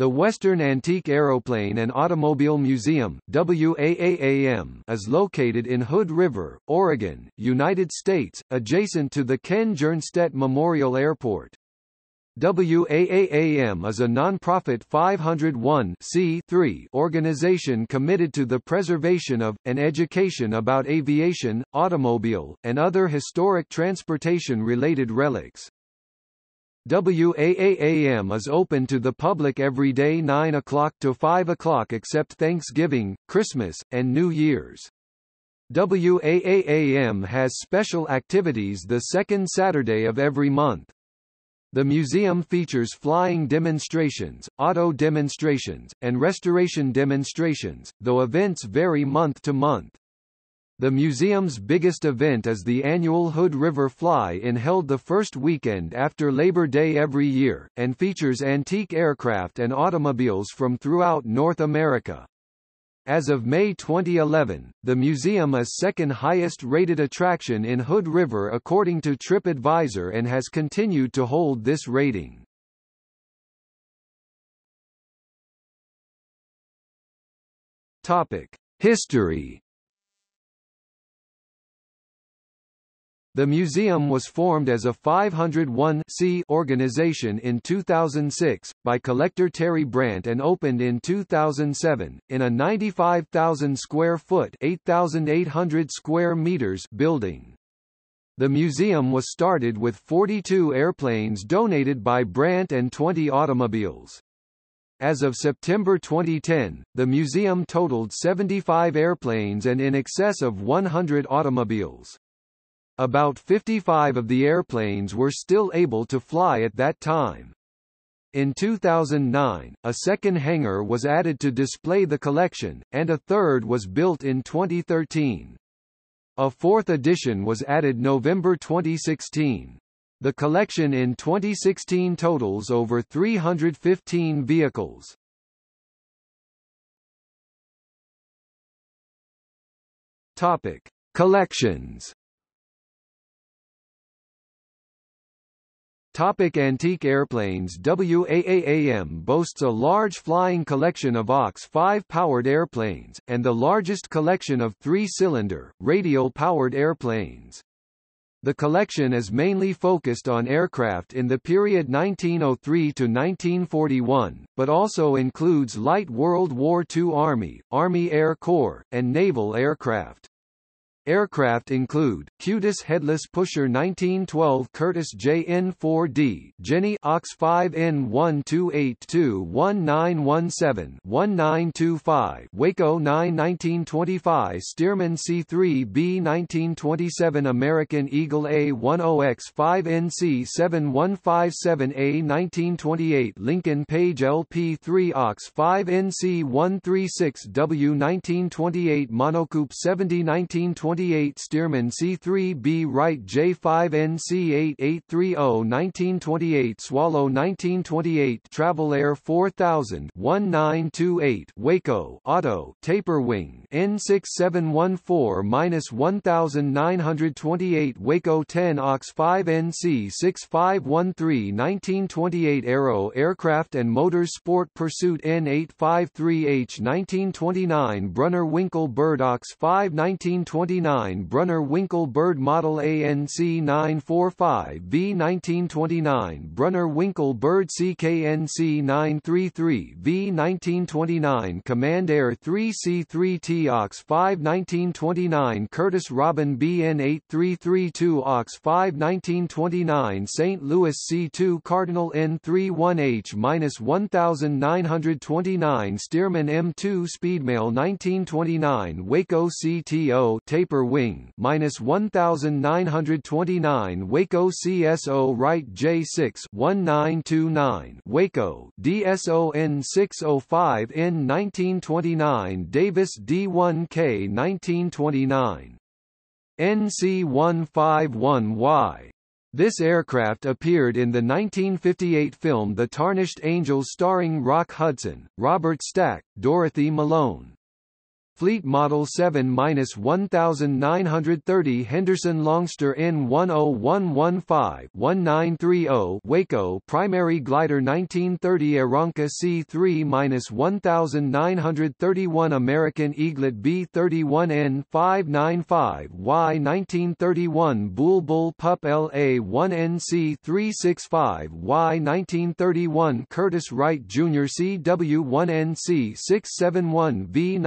The Western Antique Aeroplane and Automobile Museum WAAAM, is located in Hood River, Oregon, United States, adjacent to the Ken Jernstedt Memorial Airport. WAAAM is a non-profit 501 organization committed to the preservation of, and education about aviation, automobile, and other historic transportation-related relics. WAAAM is open to the public every day 9 o'clock to 5 o'clock except Thanksgiving, Christmas, and New Year's. WAAAM has special activities the second Saturday of every month. The museum features flying demonstrations, auto demonstrations, and restoration demonstrations, though events vary month to month. The museum's biggest event is the annual Hood River Fly-In held the first weekend after Labor Day every year, and features antique aircraft and automobiles from throughout North America. As of May 2011, the museum is second highest rated attraction in Hood River according to TripAdvisor and has continued to hold this rating. Topic: History The museum was formed as a 501 organization in 2006, by collector Terry Brandt and opened in 2007, in a 95,000 square foot 8,800 square meters building. The museum was started with 42 airplanes donated by Brandt and 20 automobiles. As of September 2010, the museum totaled 75 airplanes and in excess of 100 automobiles. About 55 of the airplanes were still able to fly at that time. In 2009, a second hangar was added to display the collection, and a third was built in 2013. A fourth edition was added November 2016. The collection in 2016 totals over 315 vehicles. Topic: Collections Topic antique airplanes WAAAM boasts a large flying collection of OX-5 powered airplanes, and the largest collection of three-cylinder, radial-powered airplanes. The collection is mainly focused on aircraft in the period 1903 to 1941, but also includes light World War II Army, Army Air Corps, and naval aircraft. Aircraft include, Qudis Headless Pusher 1912 Curtiss JN-4D Jenny OX 5N1282-1917-1925 Waco 9 1925 Stearman C-3B 1927 American Eagle A-10X 5NC-7157A 1928 Lincoln Page LP-3 OX 5NC-136W 1928 Monocoupe 70 1920 28 Stearman C3B Wright J5NC 8830 1928 Swallow 1928 Travel Air 4000 1928 Waco Auto Taper Wing N6714-1928 Waco 10 Ox 5 NC 6513 1928 Arrow Aircraft and Motors Sport Pursuit N853H 1929 Brunner Winkle Bird Ox 5 1929 1929 Brunner Winkle Bird Model ANC 945V 1929 Brunner Winkle Bird CKNC 933V 1929 Command Air 3C3T Ox 5 1929 Curtiss Robin BN 8332 Ox 5 1929 St. Louis C2 Cardinal N31H-1929 Stearman M2 Speedmail 1929 Waco CTO Taper Wing minus 1929 Waco CSO Wright J6 1929 Waco DSON 605 N 1929 Davis D1K 1929 NC151Y this aircraft appeared in the 1958 film The Tarnished Angels starring Rock Hudson, Robert Stack, Dorothy Malone. Fleet Model 7-1930 Henderson Longster N10115-1930 Waco Primary Glider 1930 Aeronca C3-1931 American Eaglet B31N595Y 1931 Buhl Bull Pup LA1NC365Y 1931 Curtiss Wright Jr. CW1NC671V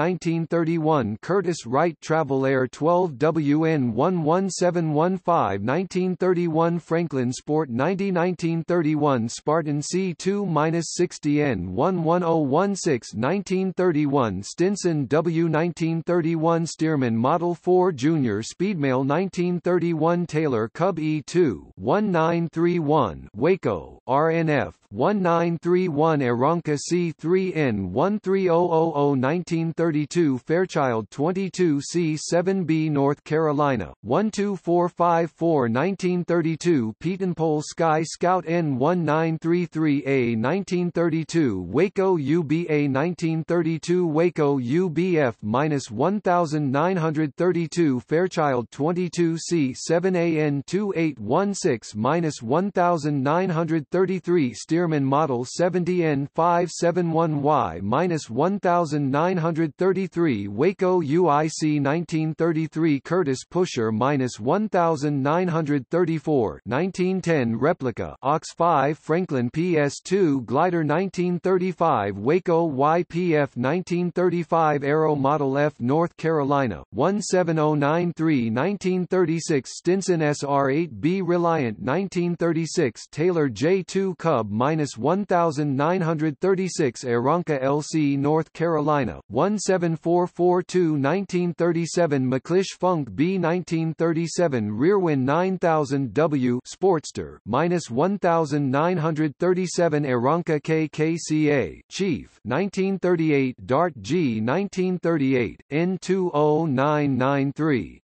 1931 Curtiss Wright Travel Air 12 WN11715 1931 Franklin Sport 90 1931 Spartan C2-60N 11016 1931 Stinson W 1931 Stearman Model 4 Junior Speedmail 1931 Taylor Cub E2 1931 Waco RNF 1931 Aeronca C3N 13000 1932 Fairchild 22 C7B North Carolina 12454 1932 Pole Sky Scout N1933A 1932 Waco UBA 1932 Waco UBF 1932 Fairchild 22 C7AN 2816 1933 Stearman Model 70N571Y 1933 Waco UIC 1933 Curtiss Pusher 1934 1910 Replica Ox 5 Franklin PS2 Glider 1935 Waco YPF 1935 Arrow Model F North Carolina 17093 1936 Stinson SR8B Reliant 1936 Taylor J2 Cub 1936 Aeronca LC North Carolina 17442 1937 McClish Funk B 1937 Rearwin 9000 W Sportster minus 1937 Aeronca KKCA Chief 1938 Dart G 1938 N20993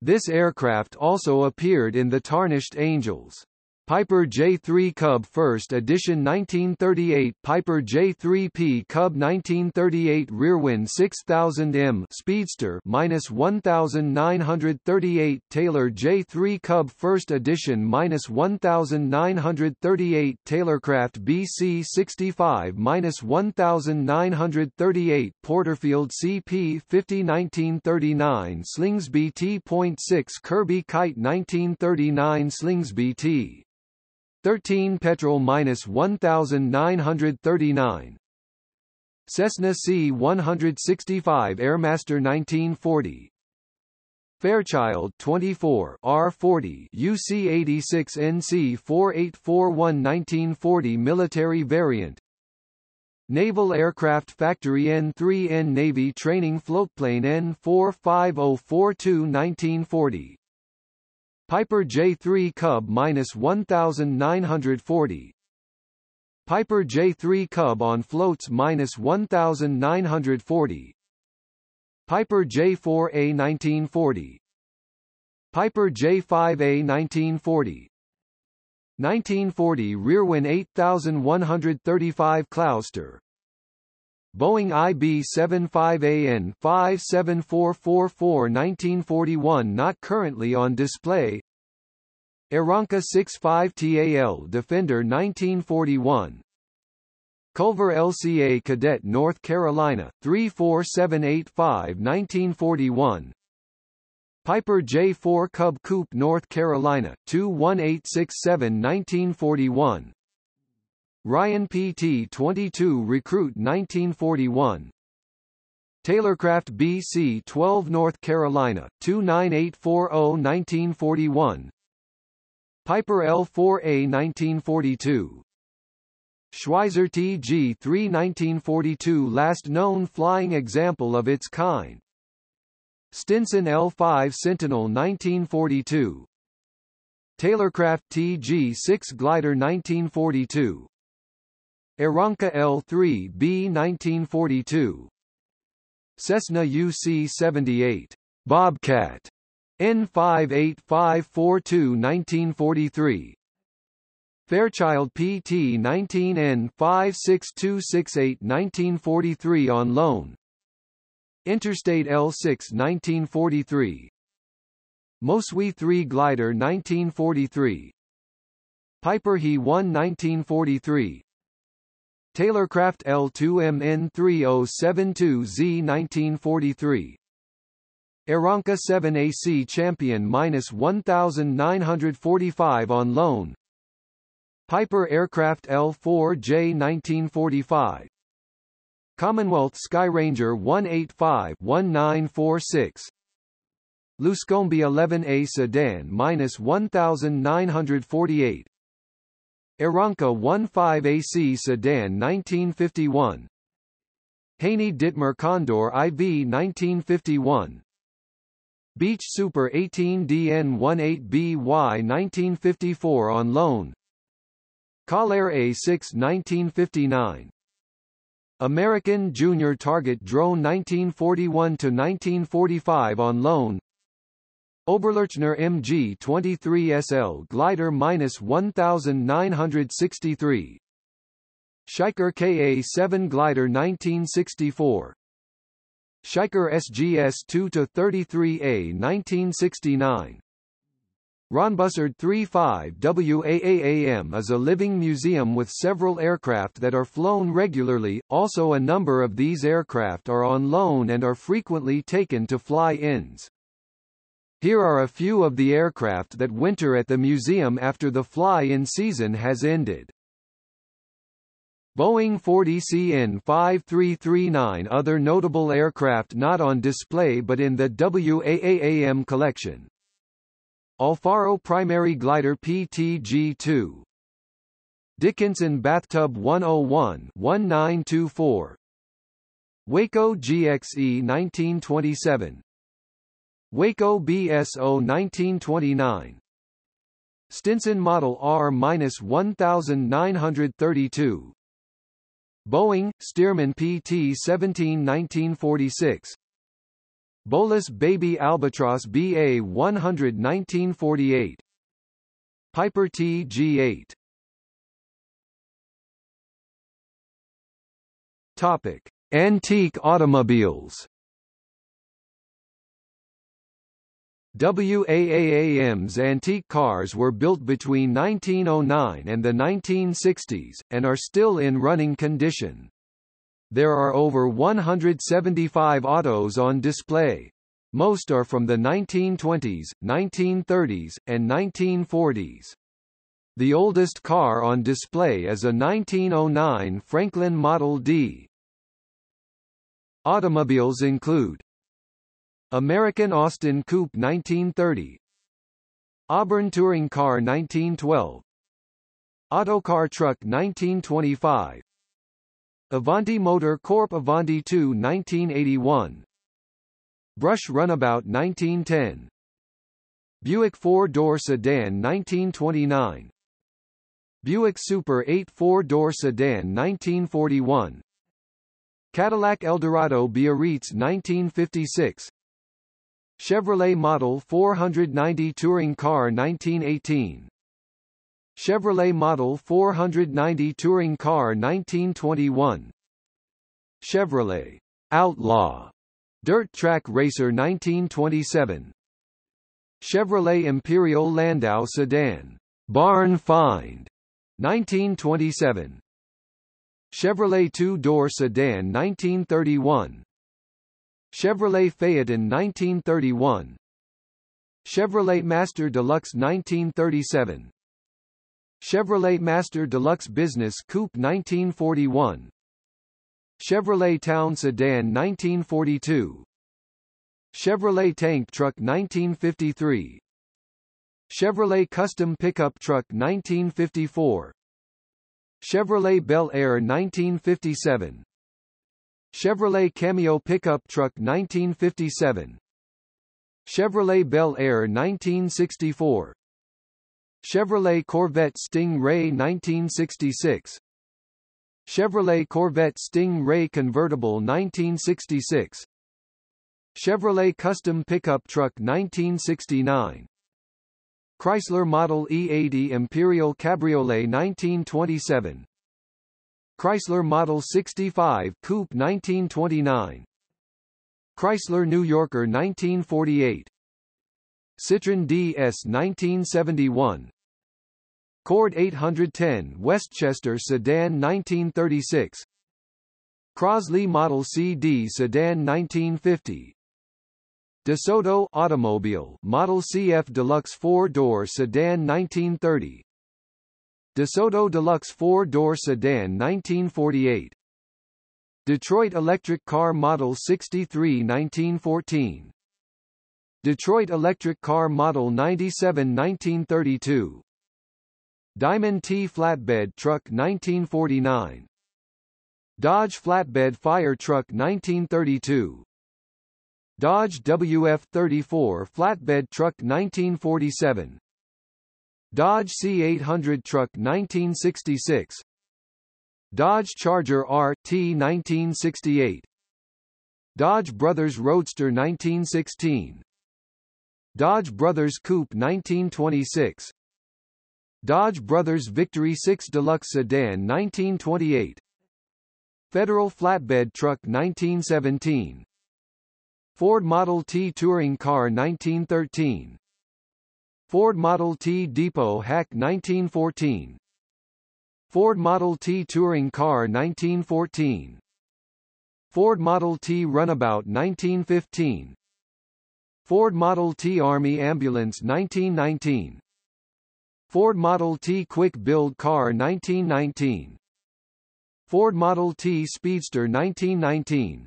This aircraft also appeared in the Tarnished Angels Piper J3 Cub First Edition 1938 Piper J3P Cub 1938 Rearwin 6000M Speedster minus 1938 Taylor J3 Cub First Edition minus 1938 Taylorcraft BC 65 minus 1938 Porterfield CP 50 1939 Slingsby T.6 Kirby Kite 1939 Slingsby T 13 Petrel minus 1939 Cessna C-165 Airmaster 1940 Fairchild 24 R40 UC-86 NC-4841 1940 military variant. Naval Aircraft Factory N-3N Navy Training Floatplane N-45042 1940 Piper J3 Cub minus 1940 Piper J3 Cub on floats minus 1940 Piper J4A 1940 Piper J5A 1940 1940 Rearwin 8135 Cloudster Boeing IB-75AN 57444 1941 not currently on display. Aeronca 65TAL Defender 1941 Culver LCA Cadet North Carolina 34785 1941 Piper J4 Cub Coupe North Carolina 21867 1941 Ryan PT-22 Recruit 1941 Taylorcraft BC-12 North Carolina, 29840 1941 Piper L-4A 1942 Schweizer TG-3 1942 last known flying example of its kind. Stinson L-5 Sentinel 1942 Taylorcraft TG-6 Glider 1942 Aeronca L-3B 1942 Cessna UC-78 Bobcat. N58542 1943 Fairchild PT 19N 56268 1943 on loan. Interstate L6 1943 Mosui 3 Glider 1943 Piper He 1 1943 Taylorcraft L2MN3072Z 1943 Aeronca 7 AC Champion minus 1945 on loan. Piper Aircraft L4J 1945 Commonwealth Skyranger 185-1946 Luscombe 11A Sedan minus 1948 Aeronca 15AC Sedan 1951 Haney Dittmer Condor IV 1951 Beech Super 18DN18BY 1954 on loan. Colair A6 1959 American Junior Target Drone 1941-1945 on loan Oberlechner MG-23SL Glider minus 1963 Schleicher KA-7 Glider 1964 Schweizer SGS 2-33A 1969 Rhönbussard 35 WAAAM is a living museum with several aircraft that are flown regularly, also a number of these aircraft are on loan and are frequently taken to fly-ins. Here are a few of the aircraft that winter at the museum after the fly-in season has ended. Boeing 40CN 5339 Other notable aircraft not on display but in the WAAAM collection. Alfaro Primary Glider PTG-2 Dickinson Bathtub 101 1924 Waco GXE 1927 Waco BSO 1929 Stinson Model R-1932 Boeing, Stearman PT 17 1946 Bowlus Baby Albatross BA 100 1948 Piper TG-8 Topic: Antique automobiles WAAAM's antique cars were built between 1909 and the 1960s, and are still in running condition. There are over 175 autos on display. Most are from the 1920s, 1930s, and 1940s. The oldest car on display is a 1909 Franklin Model D. Automobiles include American Austin Coupe 1930 Auburn Touring Car 1912 Autocar Truck 1925 Avanti Motor Corp Avanti 2 1981 Brush Runabout 1910 Buick four-door sedan 1929 Buick Super 8 four-door sedan 1941 Cadillac Eldorado Biarritz 1956 Chevrolet Model 490 Touring Car 1918 Chevrolet Model 490 Touring Car 1921 Chevrolet Outlaw Dirt Track Racer 1927 Chevrolet Imperial Landau Sedan Barn Find 1927 Chevrolet two-door sedan 1931 Chevrolet Phaeton 1931 Chevrolet Master Deluxe 1937 Chevrolet Master Deluxe Business Coupe 1941 Chevrolet Town Sedan 1942 Chevrolet Tank Truck 1953 Chevrolet Custom Pickup Truck 1954 Chevrolet Bel Air 1957 Chevrolet Cameo Pickup Truck 1957 Chevrolet Bel Air 1964 Chevrolet Corvette Sting Ray 1966 Chevrolet Corvette Sting Ray Convertible 1966 Chevrolet Custom Pickup Truck 1969 Chrysler Model E80 Imperial Cabriolet 1927 Chrysler Model 65 Coupe 1929 Chrysler New Yorker 1948 Citroën DS 1971 Cord 810 Westchester Sedan 1936 Crosley Model CD Sedan 1950 DeSoto Automobile Model CF Deluxe 4-door Sedan 1930 DeSoto Deluxe 4-door Sedan 1948 Detroit Electric Car Model 63 1914 Detroit Electric Car Model 97 1932 Diamond T Flatbed Truck 1949 Dodge Flatbed Fire Truck 1932 Dodge WF-34 Flatbed Truck 1947 Dodge C-800 Truck 1966 Dodge Charger RT 1968 Dodge Brothers Roadster 1916 Dodge Brothers Coupe 1926 Dodge Brothers Victory 6 Deluxe Sedan 1928 Federal Flatbed Truck 1917 Ford Model T Touring Car 1913 Ford Model T Depot Hack 1914 Ford Model T Touring Car 1914 Ford Model T Runabout 1915 Ford Model T Army Ambulance 1919 Ford Model T Quick Build Car 1919 Ford Model T Speedster 1919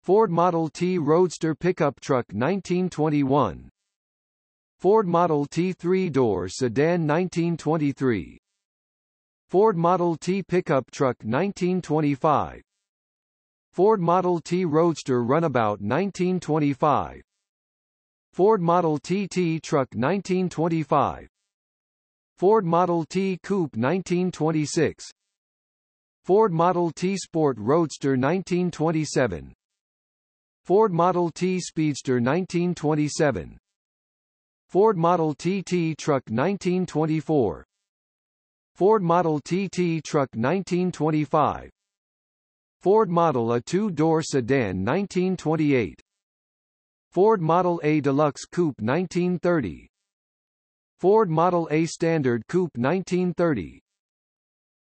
Ford Model T Roadster Pickup Truck 1921 Ford Model T three-door sedan 1923 Ford Model T pickup truck 1925 Ford Model T Roadster Runabout 1925 Ford Model T TT Truck 1925 Ford Model T Coupe 1926 Ford Model T Sport Roadster 1927 Ford Model T Speedster 1927 Ford Model TT Truck 1924 Ford Model TT Truck 1925 Ford Model A two-door sedan 1928 Ford Model A Deluxe Coupe 1930 Ford Model A Standard Coupe 1930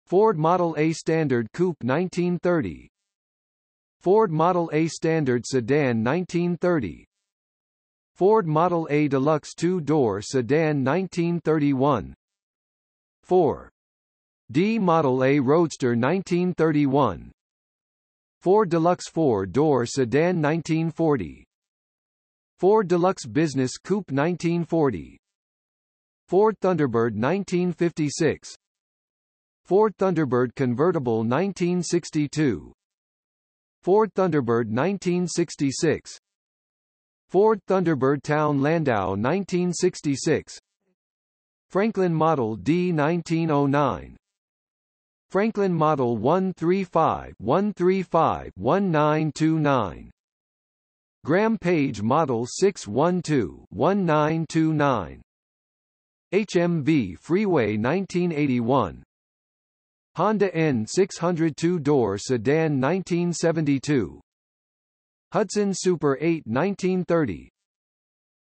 Ford Model A Standard Coupe 1930 Ford Model A Standard Sedan 1930 Ford Model A Deluxe two-door sedan 1931 4. D Model A Roadster 1931 Ford Deluxe four-door sedan 1940 Ford Deluxe Business Coupe 1940 Ford Thunderbird 1956 Ford Thunderbird Convertible 1962 Ford Thunderbird 1966 Ford Thunderbird Town Landau 1966 Franklin Model D 1909 Franklin Model 135 135 1929 Graham Page Model 612 1929 HMV Freeway 1981 Honda N600 two-door sedan 1972 Hudson Super 8 1930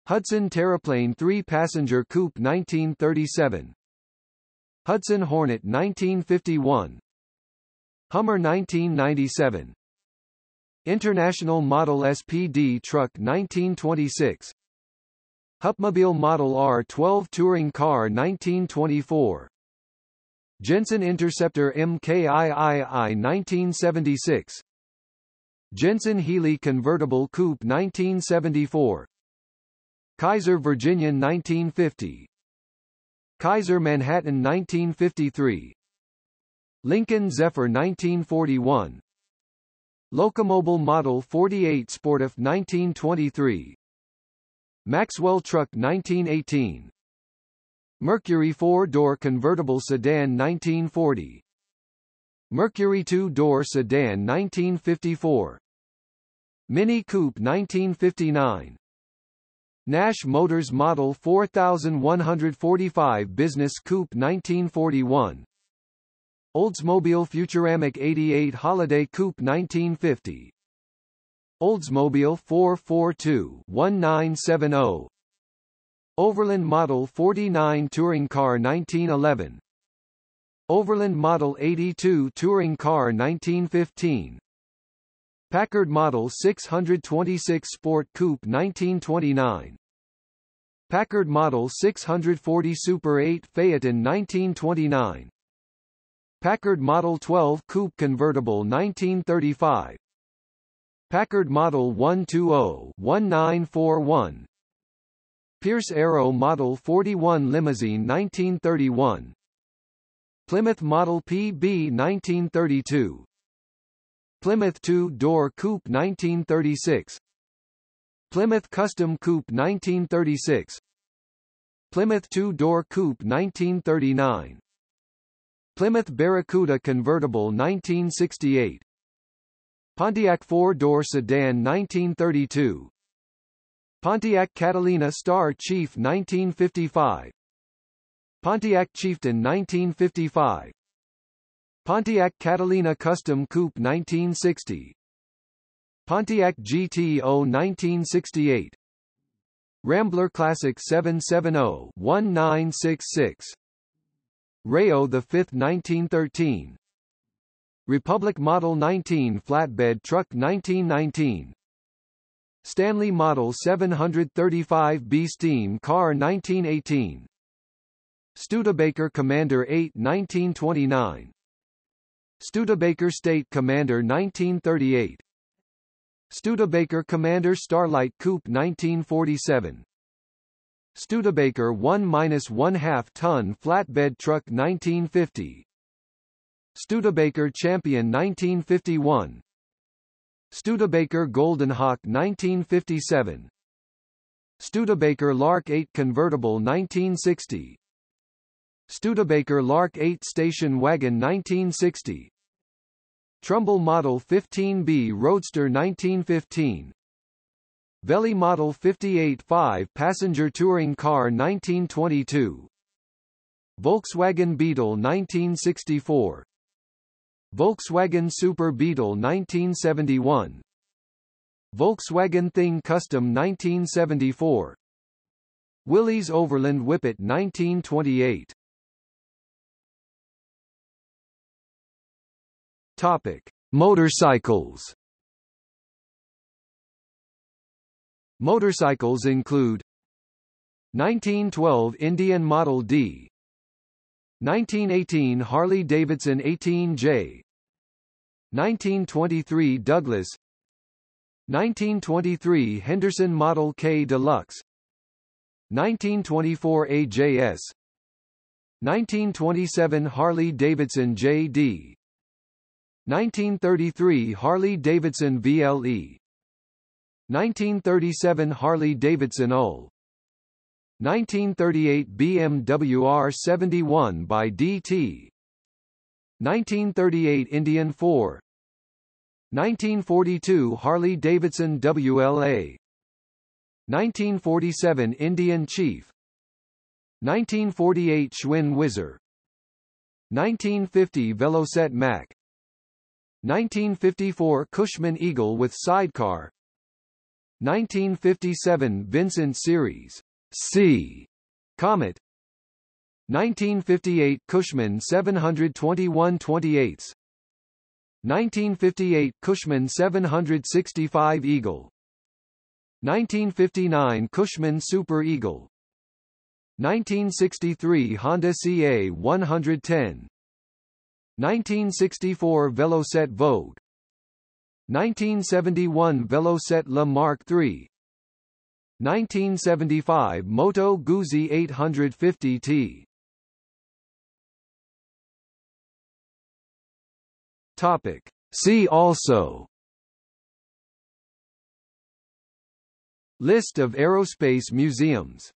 Hudson Terraplane 3-passenger coupe 1937 Hudson Hornet 1951 Hummer 1997 International Model SPD Truck 1926 Hupmobile Model R12 Touring Car 1924 Jensen Interceptor MKIII 1976 Jensen Healey Convertible Coupe 1974 Kaiser Virginian 1950 Kaiser Manhattan 1953 Lincoln Zephyr 1941 Locomobile Model 48 Sportif 1923 Maxwell Truck 1918 Mercury four-door convertible sedan 1940 Mercury two-door sedan 1954 Mini Coupe 1959 Nash Motors Model 4145 Business Coupe 1941 Oldsmobile Futuramic 88 Holiday Coupe 1950 Oldsmobile 442-1970 Overland Model 49 Touring Car 1911 Overland Model 82 Touring Car 1915 Packard Model 626 Sport Coupe 1929 Packard Model 640 Super 8 Phaeton 1929 Packard Model 12 Coupe Convertible 1935 Packard Model 120-1941 Pierce Arrow Model 41 Limousine 1931 Plymouth Model PB 1932 Plymouth two-door coupe 1936 Plymouth Custom Coupe 1936 Plymouth two-door coupe 1939 Plymouth Barracuda convertible 1968 Pontiac four-door sedan 1932 Pontiac Catalina Star Chief 1955 Pontiac Chieftain 1955 Pontiac Catalina Custom Coupe 1960 Pontiac GTO 1968 Rambler Classic 770-1966 Reo 5th 1913 Republic Model 19 Flatbed Truck 1919 Stanley Model 735B Steam Car 1918 Studebaker Commander 8 1929 Studebaker State Commander 1938 Studebaker Commander Starlight Coupe 1947 Studebaker 1-1/2 ton flatbed truck 1950 Studebaker Champion 1951 Studebaker Golden Hawk 1957 Studebaker Lark 8 convertible 1960 Studebaker Lark 8 station wagon 1960 Trumbull Model 15B Roadster 1915 Velie Model 58 5 passenger touring car 1922 Volkswagen Beetle 1964 Volkswagen Super Beetle 1971 Volkswagen Thing Custom 1974 Willys Overland Whippet 1928 Topic: Motorcycles. Motorcycles include 1912 Indian Model D 1918 Harley-Davidson 18J 1923 Douglas 1923 Henderson Model K Deluxe 1924 AJS 1927 Harley-Davidson JD 1933 Harley-Davidson VLE 1937 Harley-Davidson UL 1938 BMW R71 by DT 1938 Indian 4 1942 Harley-Davidson WLA 1947 Indian Chief. 1948 Schwinn Whizzer 1950 Velocette Mac 1954 Cushman Eagle with sidecar. 1957 Vincent Series C. Comet. 1958 Cushman 721 28 1958 Cushman 765 Eagle. 1959 Cushman Super Eagle. 1963 Honda CA 110 1964 Velocette Vogue. 1971 Velocette La Mark III 1975 Moto Guzzi 850T Topic. See also. List of aerospace museums